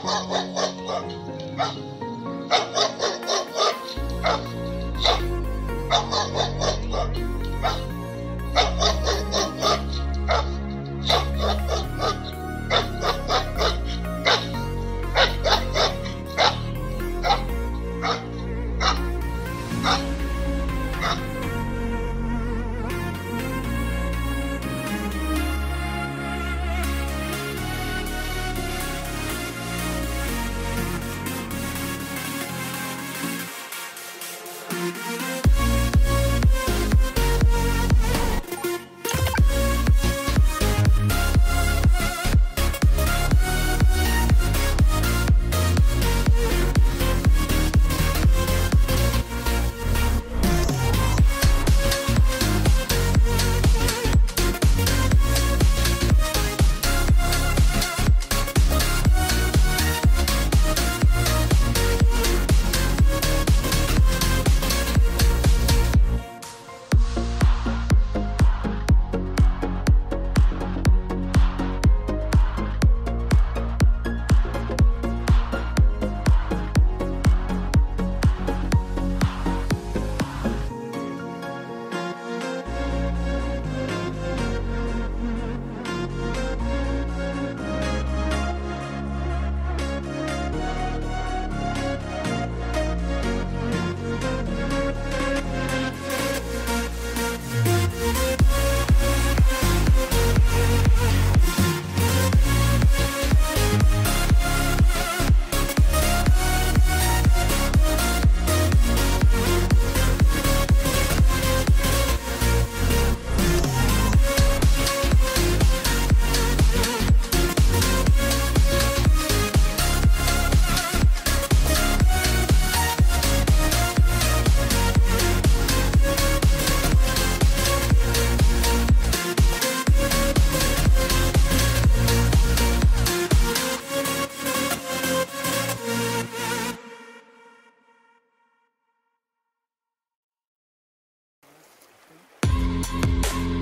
Huh?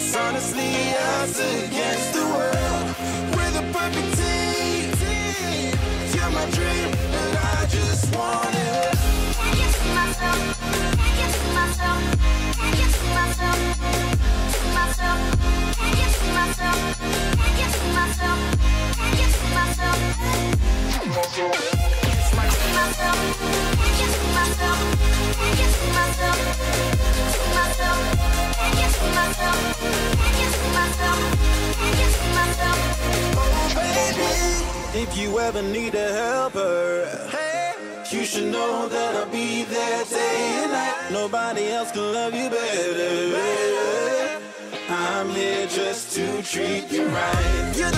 It's honestly us against the world. We're the perfect team. You're my dream, If you ever need a helper, Hey, you should know that I'll be there day and night. Nobody else can love you better. I'm here just to treat you right.